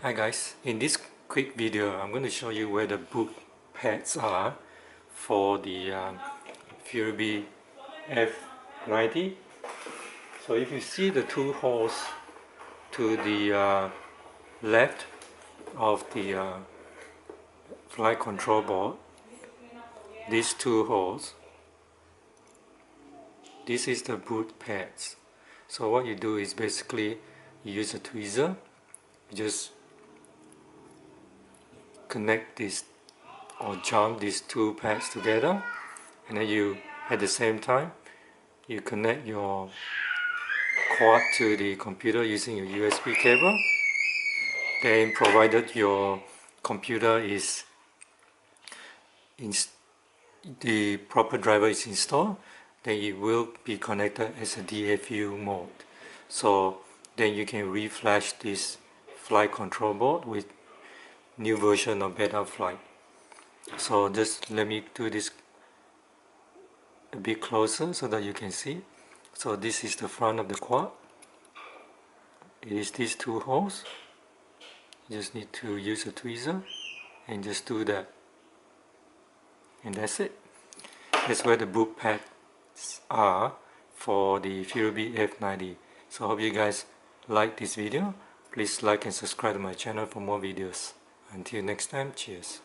Hi guys, in this quick video I'm going to show you where the boot pads are for the um, Fury F90 so if you see the two holes to the uh, left of the uh, flight control board these two holes this is the boot pads. So what you do is basically you use a tweezer you just connect this or jump these two pads together and then you at the same time you connect your quad to the computer using your USB cable. Then provided your computer is in the proper driver is installed then it will be connected as a DFU mode. So then you can reflash this flight control board with new version of Betaflight so just let me do this a bit closer so that you can see. So this is the front of the quad. It is these two holes. You just need to use a tweezer and just do that. And that's it. That's where the boot pads are for the Fury F90 so I hope you guys like this video. Please like and subscribe to my channel for more videos until next time cheers